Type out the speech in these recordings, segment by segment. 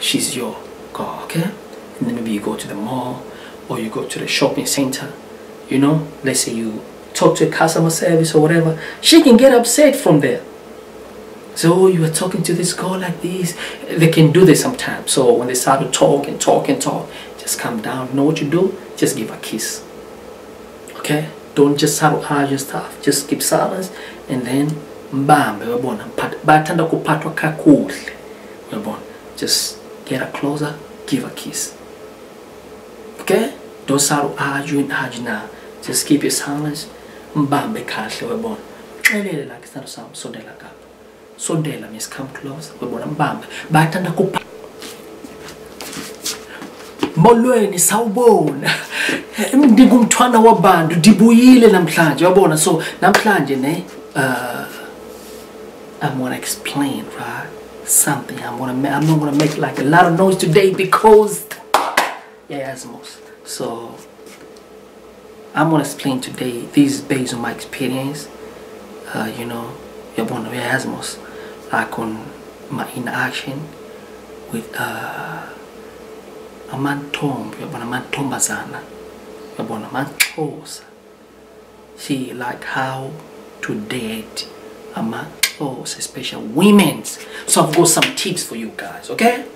she's your girl, okay? And then maybe you go to the mall or you go to the shopping center, you know, let's say you talk to a customer service or whatever, she can get upset from there. So oh, you are talking to this girl like this. They can do this sometimes. So when they start to talk and talk and talk, just calm down. know what you do? Just give a kiss. Okay? Don't just start to stuff. Just keep silence and then mbambe uyabona bathanda kuphathwa just get her closer give a kiss. Okay? Don't start and argue now just keep your silence mbambe kahle uyabona xelele like isithando sami sondela kapha sondela miss come close uyabona mbambe. Bathanda kupha molweni sawubona. Ndingumthwana wabantu ndibuyile namhlanje wabona so namhlanje ne uh, I'm gonna explain right something. I'm gonna ma- I'm not gonna make like a lot of noise today because yeah Asmos so I'm gonna explain today this is based on my experience uh, you know yeah Asmos like on my interaction with uh, amantombi yabona amantombazana yabona amanxhosa see like how to date amanxhosa especially women's. So i've got some tips for you guys okay?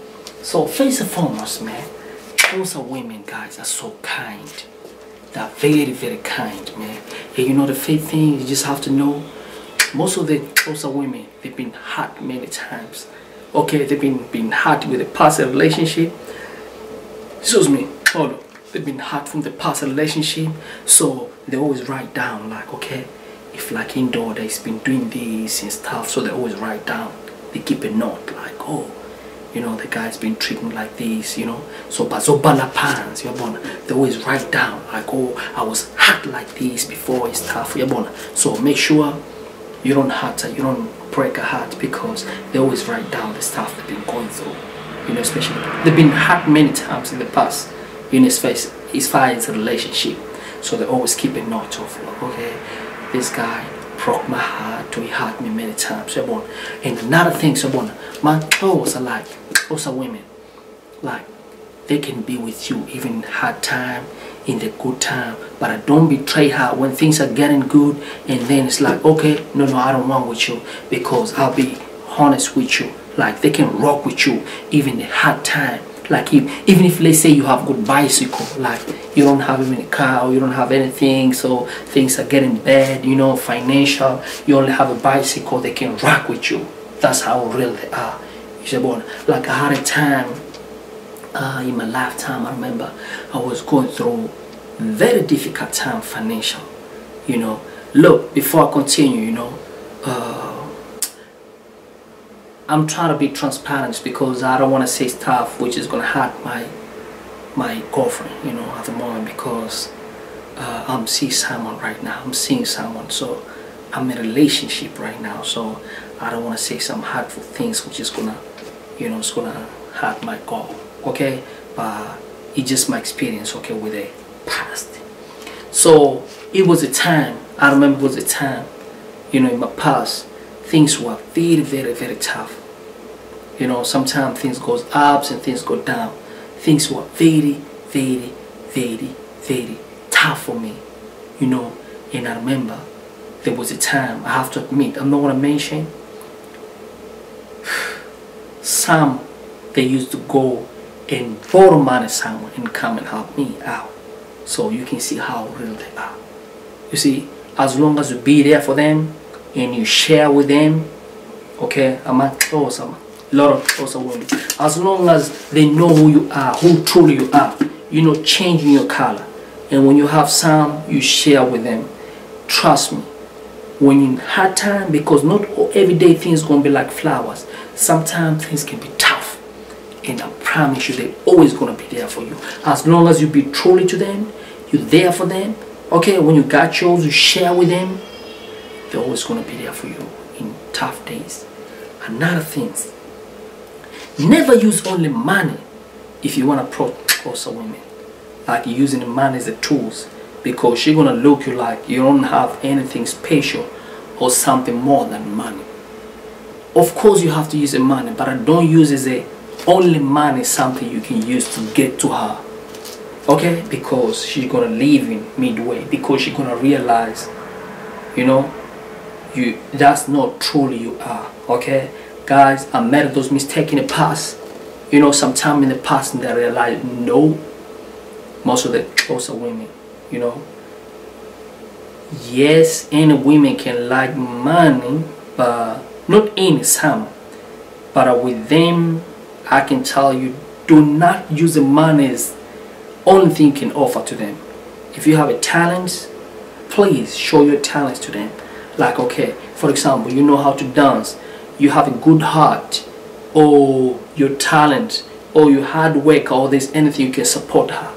So first and foremost man xhosa women guys are so kind. They're very very kind man. And you know the fake thing you just have to know most of the xhosa women they've been hurt many times. Okay they've been been hurt with a past relationship. Excuse me hold on. They've been hurt from the past relationship so they always write down like okay if like indoor they've been doing this and stuff so they always write down. They keep a note like oh you know the guy's been treating like this you know? So bazobala pants yabona they always write down like oh i was hurt like this before and stuff yabona so make sure you don't hurt you don't break her heart because they always write down the stuff they've been going through you know, especially they've been hurt many times in the past in his face, his far as a relationship. So they always keep a note of okay, this guy broke my heart, or he hurt me many times. And another thing, so my clothes are like Xhosa women. Like they can be with you even hard time, in the good time, but I don't betray her when things are getting good and then it's like, okay, no no I don't want with you because I'll be honest with you like they can rock with you even the hard time like even if let's say you have good bicycle like you don't have even a car or you don't have anything so things are getting bad you know financial you only have a bicycle they can rock with you. That's how real they are. You say born like i had a time uh, in my lifetime i remember i was going through very difficult time financial you know. Look before i continue you know uh, I'm trying to be transparent because I don't want to say stuff which is gonna hurt my my girlfriend, you know, at the moment because uh, I'm seeing someone right now. I'm seeing someone, so I'm in a relationship right now. So I don't want to say some hurtful things which is gonna, you know, it's gonna hurt my girl. Okay, but it's just my experience. Okay, with the past. So it was a time. I remember it was a time, you know, in my past, things were very, very, very tough. You know sometimes things goes ups and things go down. Things were very very very very tough for me you know. And i remember there was a time i have to admit i'm not going to mention some they used to go and borrow money somewhere and come and help me out. So you can see how real they are. You see as long as you be there for them and you share with them okay close i'm lot of Xhosa women. As long as they know who you are, who truly you are, you're not changing your color. And when you have some, you share with them. Trust me. When in hard time, because not everyday things gonna be like flowers. Sometimes things can be tough. And I promise you, they're always gonna be there for you. As long as you be truly to them, you're there for them. Okay, when you got yours, you share with them. They're always gonna be there for you in tough days. Another thing, Never use only money if you want to approach a woman. Like using money as a tools because she's gonna look you like you don't have anything special or something more than money. Of course you have to use the money, but don't use it as a only money something you can use to get to her. Okay? Because she's gonna leave in midway. Because she's gonna realize, you know, you that's not truly you are. Okay? Guys, I made those mistakes in the past. You know, sometime in the past and I realized no, most of the Xhosa women, you know. Yes, any women can like money, but not any some. But with them, I can tell you, do not use the money as only thing you can offer to them. If you have a talent, please show your talents to them. Like, okay, for example, you know how to dance, you have a good heart, or your talent, or your hard work, or there's anything you can support her.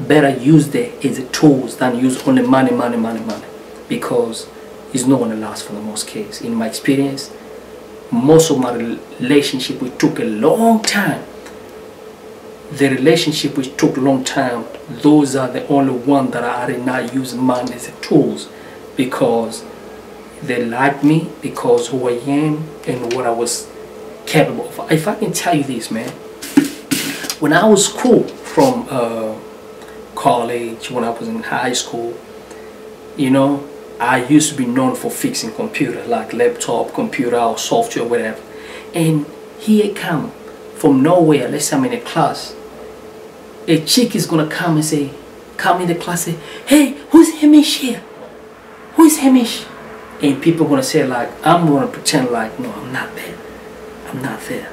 Better use that as a tools than use only money, money, money, money. Because it's not gonna last for the most case. In my experience, most of my relationship we took a long time the relationship which took long time those are the only one that I did not use money as a tools because they liked me because who I am and what I was capable of if I can tell you this man when I was cool from uh, college when I was in high school you know I used to be known for fixing computer, like laptop, computer, or software, whatever. And here come from nowhere, let's say I'm in a class, a chick is gonna come and say, come in the class say, hey, who's Hamish here? Who's Hamish? And people gonna say like, I'm gonna pretend like, no, I'm not there. I'm not there.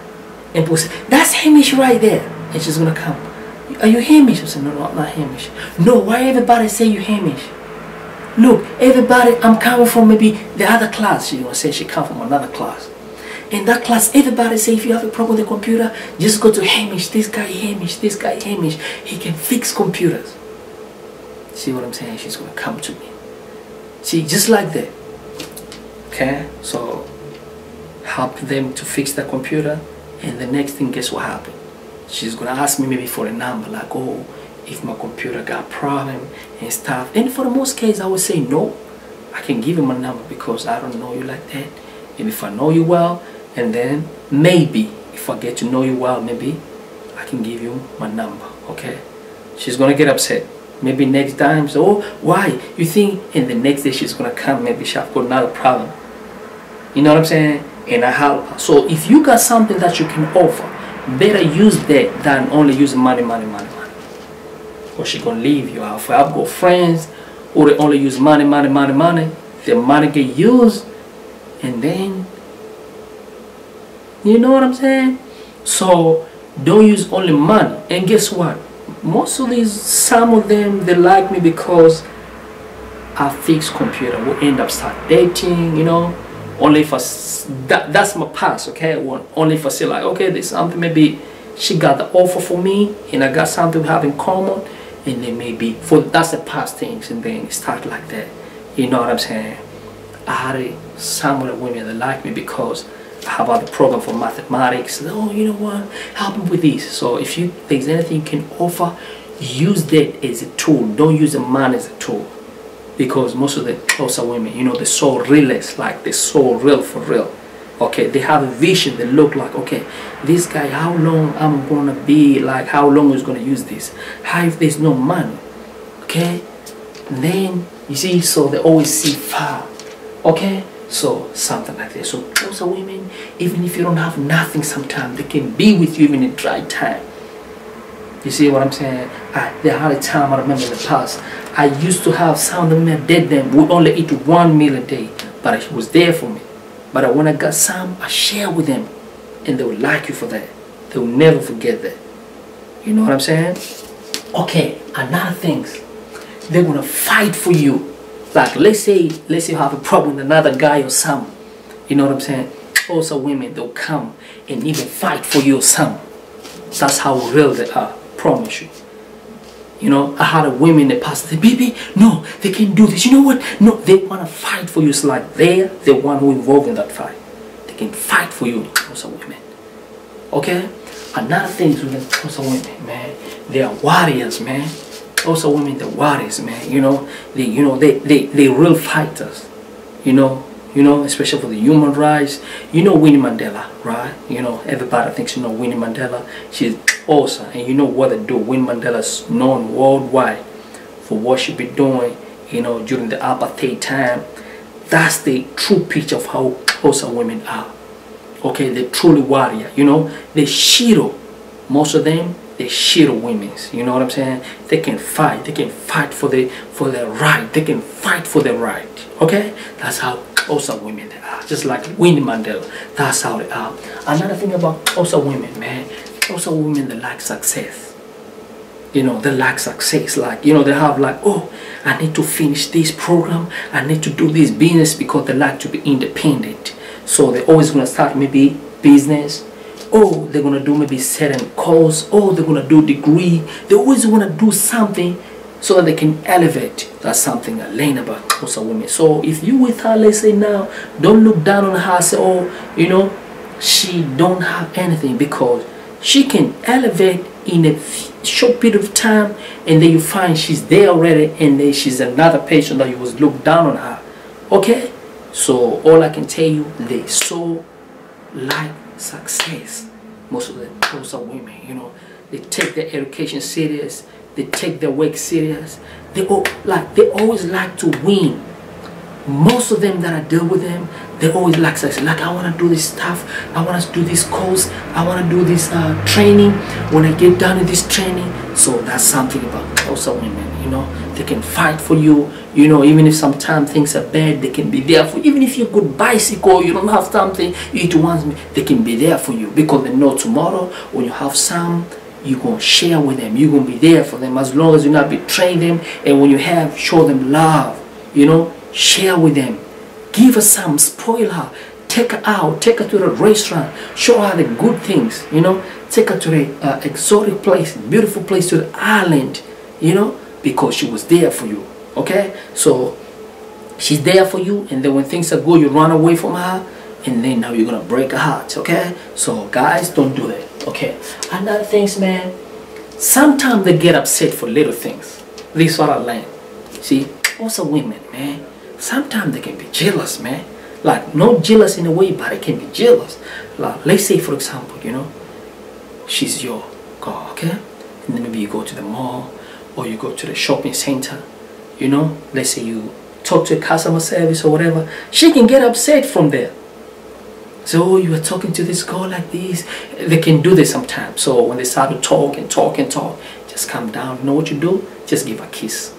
And people say, that's Hamish right there. And she's gonna come. Are you Hamish? I said, no, no, I'm not Hamish. No, why everybody say you Hamish? Look, everybody, I'm coming from maybe the other class. She gonna say she come from another class. In that class, everybody say if you have a problem with the computer, just go to Hamish. This guy Hamish, this guy Hamish. He can fix computers. See what I'm saying? She's gonna come to me. See, just like that. Okay, so help them to fix the computer, and the next thing, guess what happened? She's gonna ask me maybe for a number, like, oh, if my computer got problem and stuff. And for the most case, I would say no. I can give you a number because I don't know you like that. And if I know you well, and then maybe if I get to know you well, maybe I can give you my number. Okay? She's gonna get upset. Maybe next time, so oh, why? You think? And the next day she's gonna come. Maybe she's got another problem. You know what I'm saying? And I help her. So if you got something that you can offer, better use that than only use money, money, money, money or she gonna leave you. If I've got friends who they only use money, money, money, money, the money get used and then you know what I'm saying? So don't use only money. And guess what? Most of these, some of them, they like me because I fix computer. We end up start dating, you know. Only for that, that's my past, okay? Only for say like, okay, there's something, maybe she got the offer for me and I got something we have in common and then maybe for that's the past things and then start like that. You know what i'm saying? I had some of the women that like me because i have other program for mathematics. Oh you know what? Help me with this. So if you there's anything you can offer use that as a tool. Don't use a man as a tool because most of the Xhosa women you know they're so realist like they're so real for real. Okay they have a vision they look like okay this guy how long i'm gonna be like how long is gonna use this? How if there's no money okay? And then you see so they always see far. Okay? So something like this. So those are women even if you don't have nothing sometimes they can be with you even in dry time you see what i'm saying I, had a time i remember in the past i used to have some of them dead them would only eat one meal a day but it was there for me but when I got some, I share with them. And they will like you for that. They will never forget that. You know what I'm saying? Okay, another thing. They're gonna fight for you. Like let's say let's say you have a problem with another guy or some. You know what I'm saying? Xhosa women they'll come and even fight for you or some. That's how real they are. Promise you. You know, I had a women the past. say, baby, no, they can't do this. You know what? No, they want to fight for you. It's like they're the one who involved in that fight. They can fight for you. Those women. Okay? Another thing is women, those women, man. They are warriors, man. Are women, the warriors, man. You know, they, you know, they, they, they real fighters. You know, you know, especially for the human rights. You know Winnie Mandela, right? You know, everybody thinks you know Winnie Mandela. She's awesome, and you know what they do. Winnie Mandela's known worldwide for what she be doing, you know, during the apartheid time. That's the true picture of how awesome women are. Okay, they're truly warrior, you know, they shiro. Most of them, they shiro women. You know what I'm saying? They can fight. They can fight for the for their right. They can fight for their right. Okay, that's how Xhosa women. They are. Just like Winnie Mandela, that's how they are. Another thing about Xhosa women, man, Xhosa women they like success. You know they like success. Like you know they have like oh i need to finish this program. I need to do this business because they like to be independent. So they're always going to start maybe business. Oh they're going to do maybe certain course. Oh they're going to do degree. They always want to do something so that they can elevate that's something learn about Xhosa women so if you with her let's say now don't look down on her say oh you know she don't have anything because she can elevate in a short period of time and then you find she's there already and then she's another patient that you was looked down on her. Okay? So all i can tell you they so like success most of the are women you know. They take their education serious they take their work serious they like they always like to win most of them that I deal with them, they always like sex. Like I want to do this stuff. I want to do this course. I want to do this uh, training. When I get done with this training, so that's something about Xhosa women. You know, they can fight for you. You know, even if sometimes things are bad, they can be there for. You. Even if you're good bicycle, you don't have something you eat once, they can be there for you because they know tomorrow when you have some you're going to share with them. You're going to be there for them as long as you're not betray them. And when you have, show them love. You know, share with them give her some spoil her take her out take her to the restaurant show her the good things you know take her to the uh, exotic place beautiful place to the island you know because she was there for you okay so she's there for you and then when things are good you run away from her and then now you're gonna break a heart okay so guys don't do that okay another things man sometimes they get upset for little things this is what i learned see Xhosa women man sometimes they can be jealous, man. Like, not jealous in a way, but it can be jealous. Like, let's say, for example, you know, she's your girl, okay? And then maybe you go to the mall or you go to the shopping center, you know, let's say you talk to a customer service or whatever, she can get upset from there. So oh, you are talking to this girl like this. They can do this sometimes. So when they start to talk and talk and talk, just calm down. Know what you do? Just give a kiss.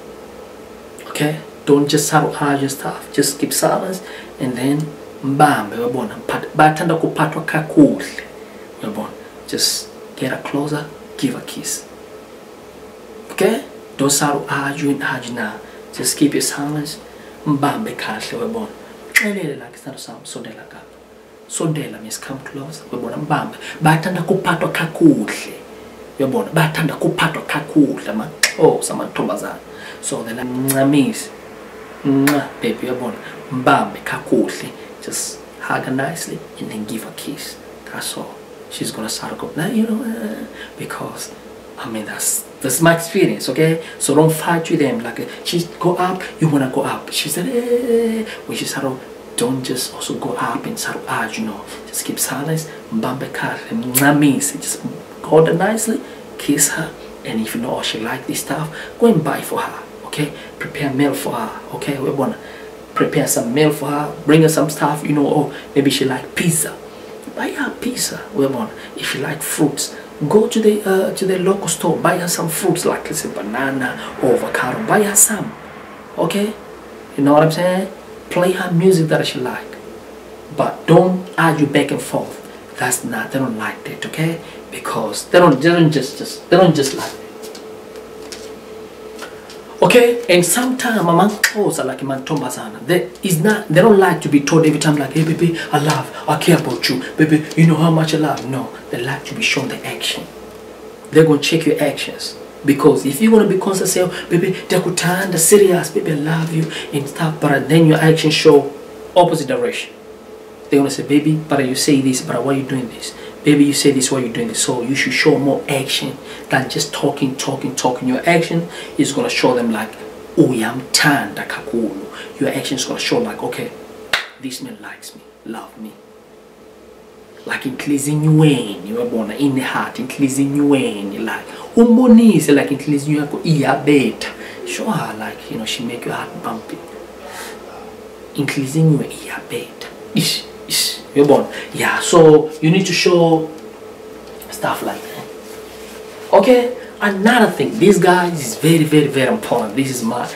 Okay? don't just saruhaja your stuff just keep silence and then uyabona just get her closer give a kiss okay don't saruhaja uyihaji na just keep your silence mbambe kahle uyabona xelele like isithathu sami sondela kapha sondela closer uyabona? Mbambe. Bathanda kuphathwa kakuhle. Uyabona? Bathanda kuphathwa kakuhle amaxhosa amantombazana. So like ncamisi Mwah, baby uyabona? Mbambe kakuhle. Just hug her nicely and then give her kiss. That's all. She's gonna start go now you know because I mean that's that's my experience okay? So don't fight with them. Like she go up you wanna go up. She said eh. when she start don't just also go up and start ah you know just keep silence kahle means just hold her nicely kiss her and if you know she like this stuff go and buy for her okay? Prepare meal for her okay? We want to prepare some meal for her bring her some stuff you know oh maybe she like pizza. Buy her pizza we want if she like fruits go to the uh, to the local store buy her some fruits like let's say banana or avocado buy her some okay? You know what i'm saying play her music that she like. But don't argue back and forth. That's not they don't like that okay? Because they don't they don't just just they don't just like Okay, and sometimes among are like mantombazana, they is not they don't like to be told every time like, hey baby, I love, I care about you, baby, you know how much I love. No, they like to be shown the action. They're gonna check your actions. Because if you're gonna be constant say, baby, the serious, baby, I love you and stuff, but then your actions show opposite direction. They're gonna say, baby, but you say this, but why are you doing this? Baby, you say this while you're doing this. So you should show more action than just talking, talking, talking. Your action is going to show them like, oh, I'm kakulu. Your action is going to show like, okay, this man likes me love me like inhliziyo uyabona? In the heart inhliziweni like umbonise like inhliziyo yakho iyabetha. Her like you know she make your heart bump. Inhliziyo iyabetha. Ish ish uyabona? Yeah so you need to show stuff like that. Okay another thing. This guy is very very very important. This is my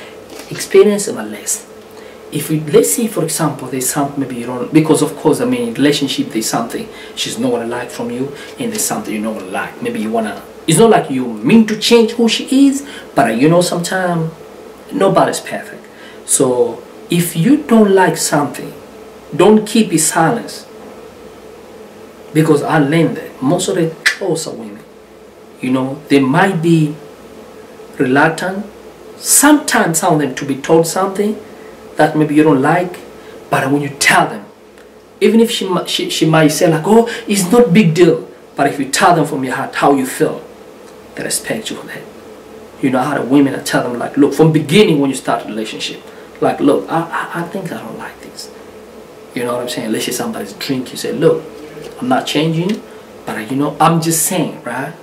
experience and my lesson if we let's say for example there's something maybe you don't because of course i mean relationship there's something she's not gonna like from you and there's something not gonna like. Maybe you wanna it's not like you mean to change who she is but uh, you know sometimes nobody's perfect. So if you don't like something don't keep it silence. Because i learned that most of the Xhosa women you know they might be reluctant sometimes some of them to be told something that maybe you don't like, but when you tell them, even if she, she, she might say like, oh, it's not big deal, but if you tell them from your heart how you feel, they respect you for that. You know how the women I tell them like, look, from beginning when you start a relationship, like, look, I, I, I think I don't like this. You know what I'm saying? Let's say somebody's drinking, you say, look, I'm not changing, but uh, you know, I'm just saying, right?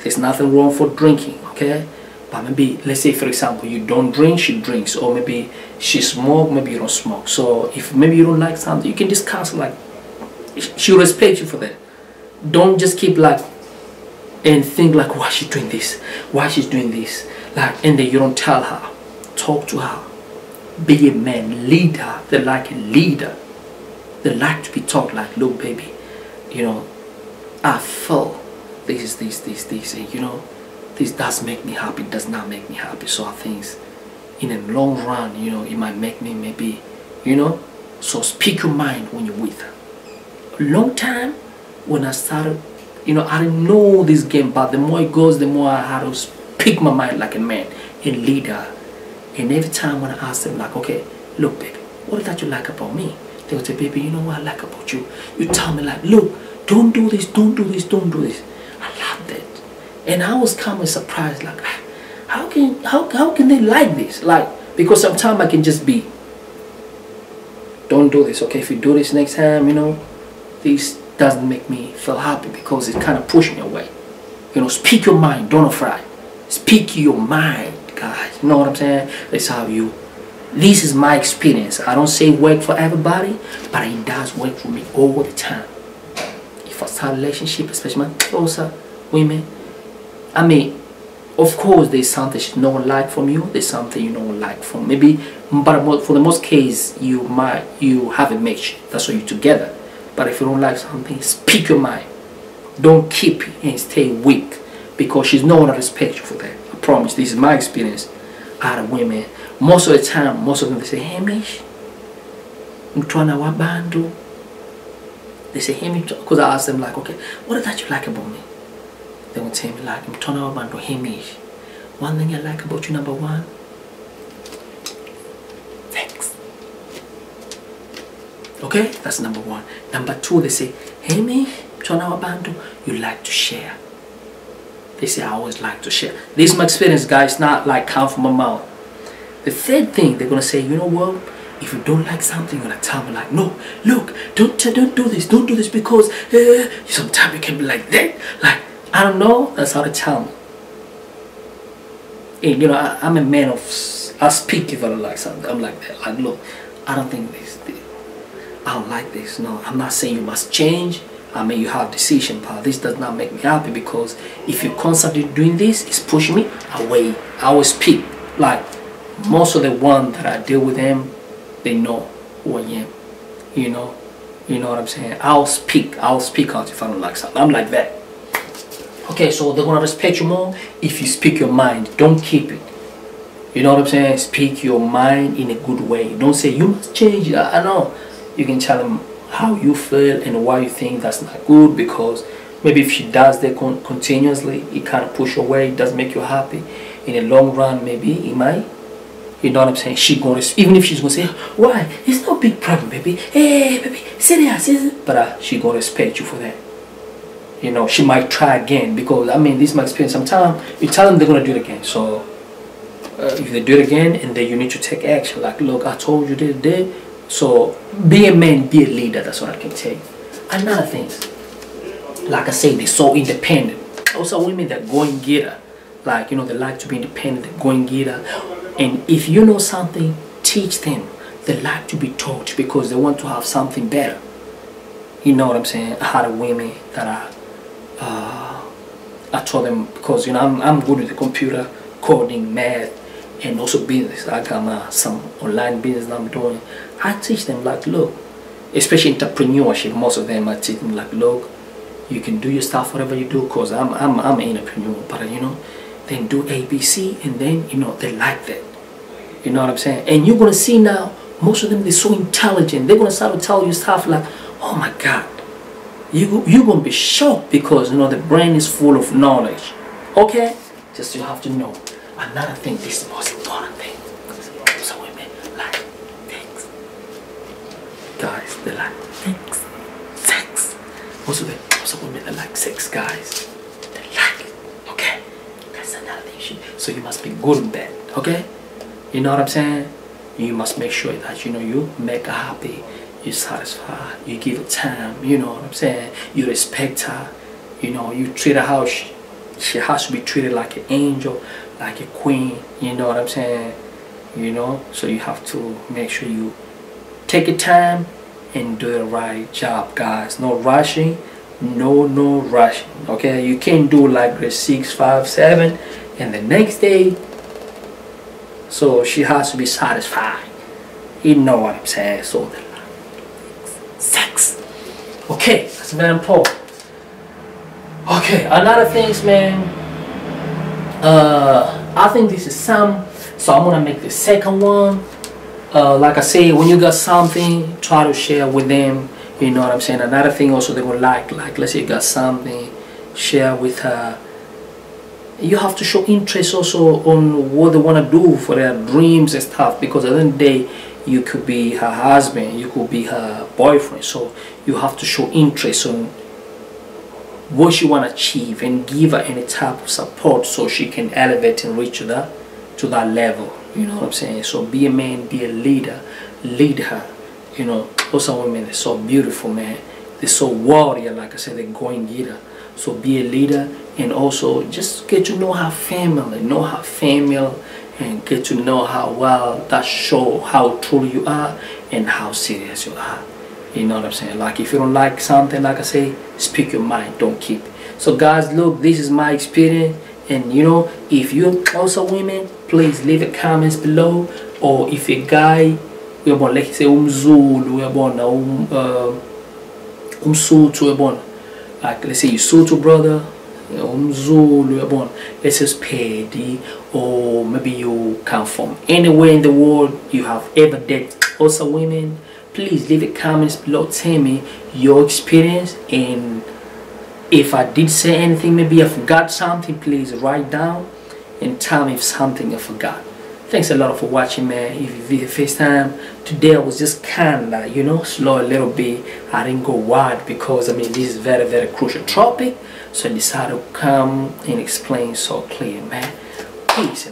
There's nothing wrong for drinking, okay? But maybe, let's say for example, you don't drink, she drinks, or maybe she smoke, maybe you don't smoke. So if maybe you don't like something, you can discuss like, she'll respect you for that. Don't just keep like, and think like, why she doing this? Why she's doing this? Like, and then you don't tell her. Talk to her. Be a man, lead her. They like a leader. They like to be taught like, look baby, you know, I feel this is this, this, this, you know, this does make me happy, does not make me happy. So I think in the long run, you know, it might make me maybe, you know, so speak your mind when you're with her. Long time when I started, you know, I didn't know this game, but the more it goes, the more I had to speak my mind like a man and lead her. And every time when I ask them, like, okay, look, baby, what is that you like about me? They would say, baby, you know what I like about you? You tell me, like, look, don't do this, don't do this, don't do this. And I was kind of surprised, like, how can how, how can they like this? Like, because sometimes I can just be, don't do this, okay? If you do this next time, you know, this doesn't make me feel happy because it kind of pushed me away. You know, speak your mind, don't afraid. Speak your mind, guys. You know what I'm saying? That's how you. This is my experience. I don't say work for everybody, but it does work for me all the time. If I start a relationship, especially my Xhosa women, I mean, of course, there's something she don't like from you. There's something you don't like from maybe, but for the most case, you might you have a match. That's why you're together. But if you don't like something, speak your mind. Don't keep and stay weak because she's not gonna respect you for that. I promise. This is my experience. Out of women, most of the time, most of them they say, "Hamish, mtwana wa bandu." They say, "Hamish," because I ask them like, "Okay, what is that you like about me?" They would me like, "Mtwana wa bandu, Hamish." One thing I like about you, number one, thanks. Okay, that's number one. Number two, they say, hey me, Mtwana wa bandu, you like to share. They say, I always like to share. This is my experience, guys, not like come from my mouth. The third thing, they're gonna say, you know what? If you don't like something, you're gonna tell me like, no, look, don't don't do this, don't do this because uh, sometimes you can be like that. Like, I don't know, that's how they tell me. You know, I, I'm a man of, I speak if I don't like something. I'm like that. Like, look, I don't think this, this I don't like this. No, I'm not saying you must change. I mean, you have decision power. This does not make me happy because if you're constantly doing this, it's pushing me away. I always speak. Like, most of the one that I deal with them, they know who I am. You know? You know what I'm saying? I'll speak. I'll speak out if I don't like something. I'm like that. Okay, so they're gonna respect you more if you speak your mind. Don't keep it. You know what I'm saying? Speak your mind in a good way. Don't say you must change. I, know. You can tell them how you feel and why you think that's not good because maybe if she does that con continuously, it kind of push away. It doesn't make you happy. In the long run, maybe it might. You know what I'm saying? She gonna even if she's gonna say, "Why? It's no big problem, baby. Hey, baby, there, sit there." But uh, she gonna respect you for that you know, she might try again because I mean, this is my experience. Sometimes you tell them they're gonna do it again. So uh, if they do it again, and then you need to take action. Like, look, I told you this day, So be a man, be a leader. That's what I can tell you. Another thing, like I say, they're so independent. Also, women that go and get like you know, they like to be independent. Go and get and if you know something, teach them. They like to be taught because they want to have something better. You know what I'm saying? I had women that I, uh, I told them because you know I'm I'm good with the computer, coding, math, and also business. I got my, some online business I'm doing. I teach them like, look, especially entrepreneurship. Most of them I teach them like, look, you can do your stuff whatever you do because I'm I'm I'm an entrepreneur, but you know, then do ABC and then you know they like that. You know what I'm saying? And you're gonna see now most of them they're so intelligent. They're gonna start to tell you stuff like, oh my God, you you're gonna be shocked because you know the brain is full of knowledge. Okay, just you have to know. Another thing, this is the most important thing. So women like things. Guys, they like things. Sex. Most of them, most of women they like sex, guys. They like it. Okay? That's another thing. So you must be good in bed. Okay? You know what I'm saying? You must make sure that you know you make her happy, you satisfy, you give her time, you know what I'm saying? You respect her, you know, you treat her how she, she has to be treated like an angel, like a queen, you know what I'm saying? You know, so you have to make sure you take your time and do the right job, guys. No rushing, no, no rushing, okay? You can't do like the six, five, seven, and the next day so she has to be satisfied. You know what I'm saying? So. Okay, that's very important. Okay, another things, man. Uh, I think this is some. So I'm gonna make the second one. Uh, like I say, when you got something, try to share with them. You know what I'm saying? Another thing also they will like, like let's say you got something, share with her you have to show interest also on what they want to do for their dreams and stuff because at the end of the day you could be her husband you could be her boyfriend. So you have to show interest on what she want to achieve and give her any type of support so she can elevate and reach to that to that level. You know what i'm saying? So be a man be a leader lead her. You know those are women they're so beautiful man. They're so warrior like i said they're going get her. So be a leader and also just get to know her family, know her family and get to know how well that show how true you are and how serious you are. You know what I'm saying? Like if you don't like something, like I say, speak your mind, don't keep. So guys, look, this is my experience. And you know, if you're Xhosa women, please leave a comments below. Or if a guy, uyabona, like say umzulu, uyabona, um, uh, umsuthu, uyabona, like let's say you Sotho brother, umzulu esesipedi or maybe you come from anywhere in the world you have ever dated Xhosa women. Please leave a comments below tell me your experience and if I did say anything maybe I forgot something please write down and tell me if something I forgot. Thanks a lot for watching man. If you the first time today I was just kinda you know slow a little bit. I didn't go wide because I mean this is very very crucial topic so I decided to come and explain so clear, man. Peace